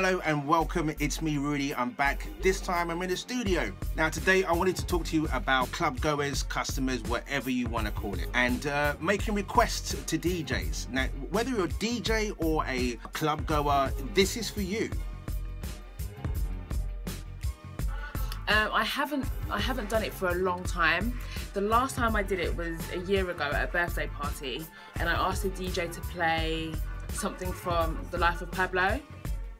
Hello and welcome. It's me, Rudy. I'm back. This time I'm in the studio. Now, today I wanted to talk to you about club goers, customers, whatever you want to call it, and uh, making requests to DJs. Now, whether you're a DJ or a club goer, this is for you. Um, I haven't I haven't done it for a long time. The last time I did it was a year ago at a birthday party, and I asked the DJ to play something from The Life of Pablo,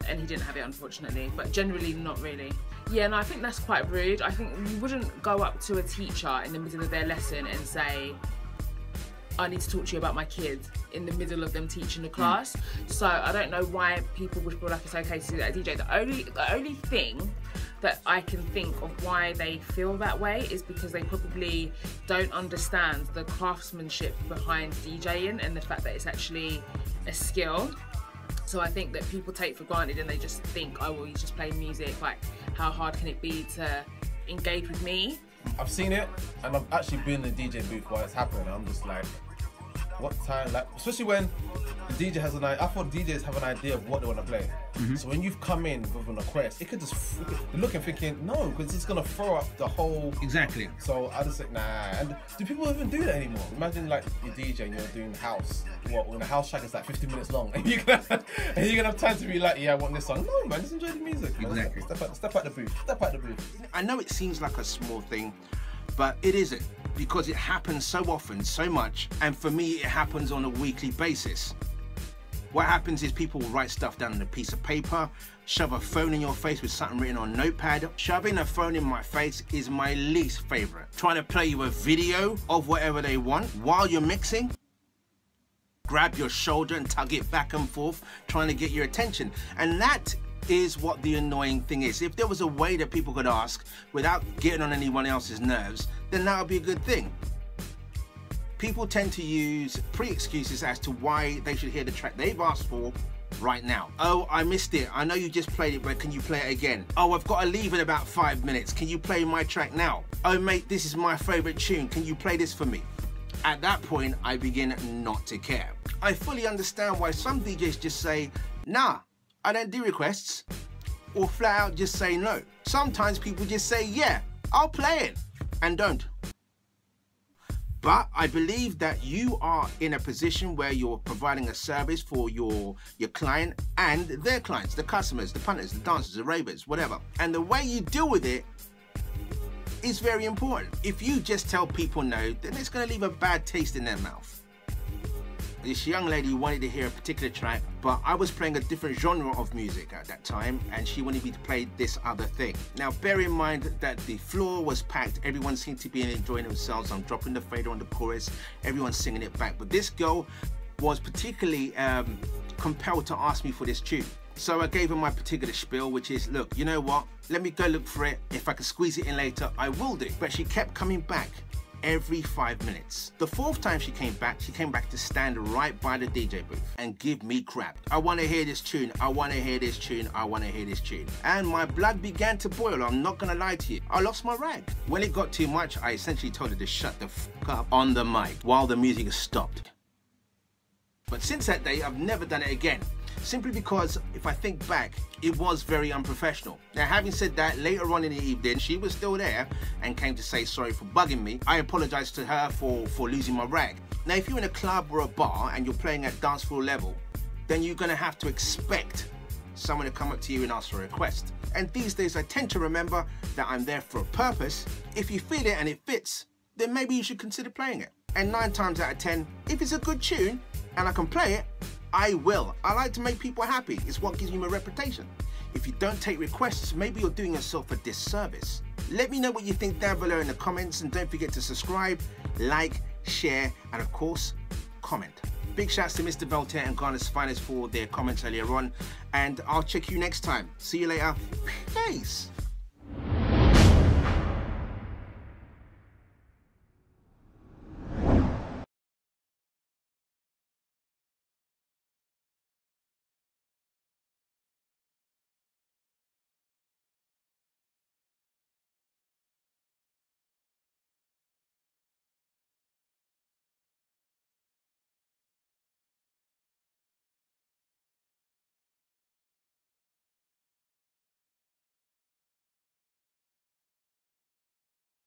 and he didn't have it unfortunately. But generally, not really. Yeah, no, I think that's quite rude. I think you wouldn't go up to a teacher in the middle of their lesson and say, I need to talk to you about my kid in the middle of them teaching the class. Mm. So I don't know why people would feel like it's okay to do that DJ. The only the only thing that I can think of why they feel that way is because they probably don't understand the craftsmanship behind DJing and the fact that it's actually a skill. So I think that people take for granted and they just think, oh well, you just play music. Like, how hard can it be to engage with me? I've seen it, and I've actually been in the DJ booth while it's happening. I'm just like, what time, like, especially when the DJ has an idea. I thought DJs have an idea of what they want to play. Mm-hmm. So when you've come in with an request, it could just look and thinking, no, because it's gonna throw up the whole. Exactly. So I just think, nah. And do people even do that anymore? Imagine like you're DJ and you're doing house. What when a house track is like 50 minutes long, and you're gonna and you're gonna have time to be like, yeah, I want this song. No, man, just enjoy the music. Exactly. Step out, step out the booth. Step out the booth. I know it seems like a small thing, but it isn't because it happens so often, so much, and for me, it happens on a weekly basis. What happens is people will write stuff down on a piece of paper, shove a phone in your face with something written on notepad. Shoving a phone in my face is my least favorite. Trying to play you a video of whatever they want while you're mixing. Grab your shoulder and tug it back and forth, trying to get your attention. And that is what the annoying thing is. If there was a way that people could ask without getting on anyone else's nerves, then that would be a good thing. People tend to use pre-excuses as to why they should hear the track they've asked for right now. Oh, I missed it. I know you just played it, but can you play it again? Oh, I've got to leave in about five minutes. Can you play my track now? Oh, mate, this is my favorite tune. Can you play this for me? At that point, I begin not to care. I fully understand why some DJs just say, nah, I don't do requests, or flat out just say no. Sometimes people just say, yeah, I'll play it, and don't. But I believe that you are in a position where you're providing a service for your your client and their clients, the customers, the punters, the dancers, the ravers, whatever. And the way you deal with it is very important. If you just tell people no, then it's going to leave a bad taste in their mouth this young lady wanted to hear a particular track, but I was playing a different genre of music at that time, and she wanted me to play this other thing. Now, bear in mind that the floor was packed, everyone seemed to be enjoying themselves. I'm dropping the fader on the chorus, everyone's singing it back. But this girl was particularly um, compelled to ask me for this tune. So I gave her my particular spiel, which is, look, you know what? Let me go look for it. If I can squeeze it in later, I will do. But she kept coming back every five minutes. The fourth time she came back, she came back to stand right by the DJ booth and give me crap. I want to hear this tune, I want to hear this tune, I want to hear this tune. And my blood began to boil, I'm not to lie to you. I lost my rag. When it got too much, I essentially told her to shut the f up on the mic while the music stopped. But since that day, I've never done it again simply because if I think back, it was very unprofessional. Now, having said that, later on in the evening, she was still there and came to say sorry for bugging me. I apologized to her for, for losing my rag. Now, if you're in a club or a bar and you're playing at dance floor level, then you're gonna have to expect someone to come up to you and ask for a request. And these days, I tend to remember that I'm there for a purpose. If you feel it and it fits, then maybe you should consider playing it. And nine times out of 10, if it's a good tune and I can play it, I will. I like to make people happy. It's what gives me my reputation. If you don't take requests, maybe you're doing yourself a disservice. Let me know what you think down below in the comments and don't forget to subscribe, like, share, and of course, comment. Big shouts to Mr. Voltaire and Ghana's Finest for their comments earlier on, and I'll check you next time. See you later. Peace.